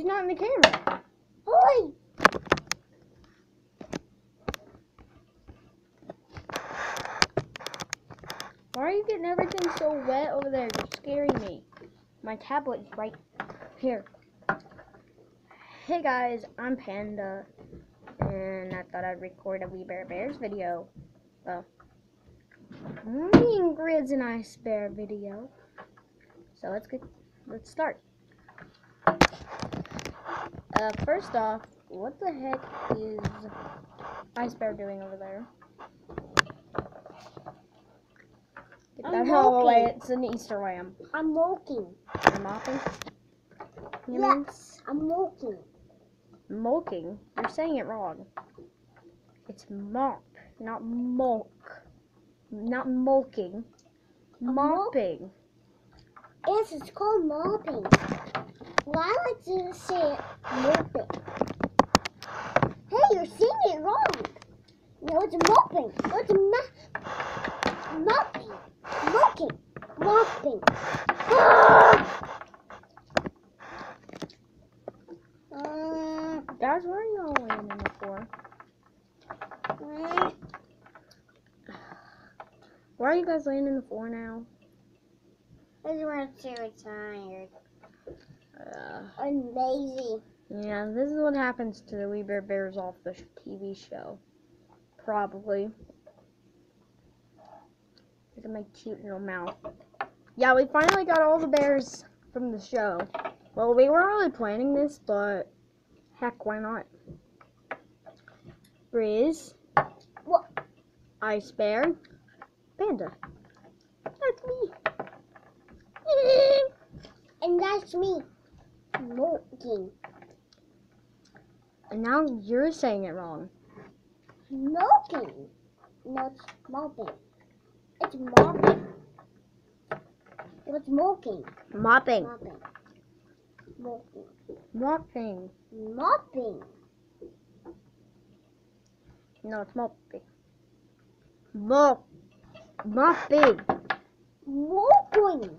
He's not in the camera. Oi! Why are you getting everything so wet over there? You're scaring me. My tablet is right here. Hey guys, I'm Panda, and I thought I'd record a We Bare Bears video. Well, me and Grizz and Ice Bear video. So let's get let's start. Uh, first off, what the heck is Ice Bear doing over there? Get I'm that all away. It's an Easter lamb. I'm walking. You're mopping? You mean Yes, I'm walking. mulking? You're saying it wrong. It's mop, not mulk. Not mulking. mop? Mopping. Yes, it's called mopping. Well, I like to say it mopping. Hey, you're saying it wrong. No, it's mopping. No, it's ma- mopping. Mopping. Mopping. Uh, Guys, where are y'all laying in the floor? uh, Why are you guys laying in the floor now? Because we're too tired. Uh, I'm lazy. yeah, this is what happens to the We Bare Bears off the sh- TV show. Probably. Look at my cute little mouth. Yeah, we finally got all the bears from the show. Well, we weren't really planning this, but heck, why not? Breeze. What? Ice Bear. Panda. And that's me. Milking. And now you're saying it wrong. Milking. No, it's mopping. It's mopping. It's milking. Mopping. Mopping. Mopping. Mopping. Mopping. No, it's mopping. Mop. Mopping. Mopping.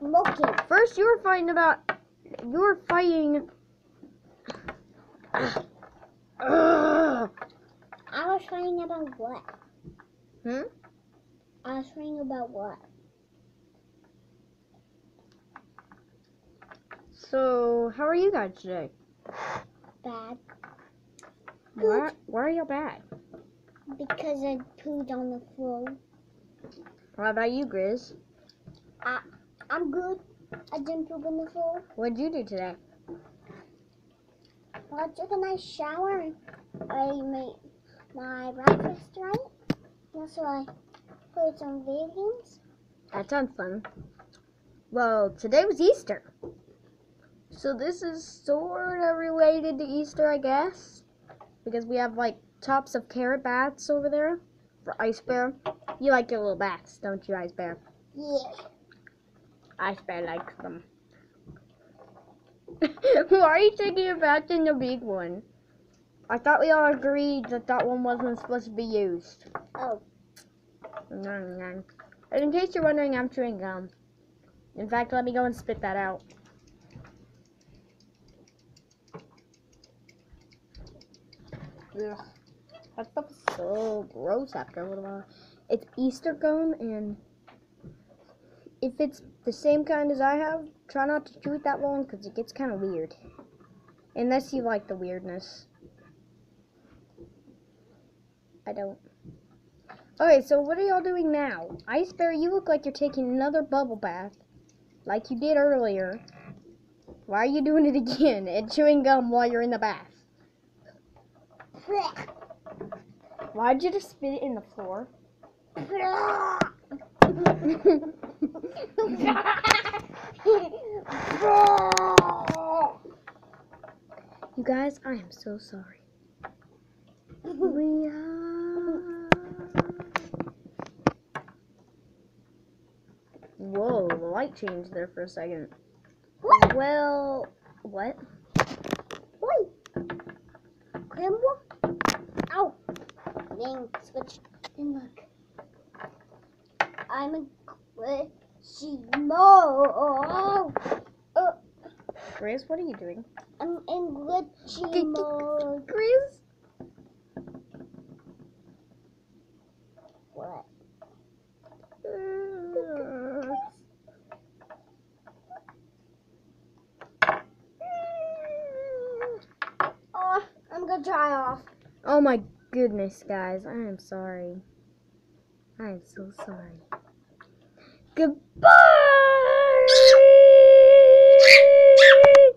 Milking. First, you were fighting about. You were fighting. I was fighting about what? Hmm? I was fighting about what? So, how are you guys today? Bad. Why, why are you bad? Because I pooed on the floor. What about you, Grizz? I'm good. I didn't poop on the floor. What'd you do today? Well, I took a nice shower and I made my breakfast right. That's why I played some video games. That sounds fun. Well, today was Easter. So this is sort of related to Easter, I guess. Because we have like tops of carrot bats over there for Ice Bear. You like your little bats, don't you, Ice Bear? Yeah. Ice Bear like them. Why are you taking a bat in the big one? I thought we all agreed that that one wasn't supposed to be used. Oh. Nom, nom. And in case you're wondering, I'm chewing gum. In fact, let me go and spit that out. Ugh. That stuff is so gross after a little while. It's Easter gum, and if it's the same kind as I have, try not to chew it that long because it gets kind of weird. Unless you like the weirdness. I don't. Okay, so what are y'all doing now? Ice Bear, you look like you're taking another bubble bath, like you did earlier. Why are you doing it again and chewing gum while you're in the bath? Why'd you just spit it in the floor? you guys, I am so sorry. We are. Whoa, the light changed there for a second. What? Well, what? Oi. Grandma? Ow. Dang, switch. And look. I'm a glitchy mo. Uh, Grizz, what are you doing? I'm in glitchy mode. Grizz? What? Oh, I'm gonna try off. Oh my goodness, guys. I am sorry. I am so sorry. Goodbye!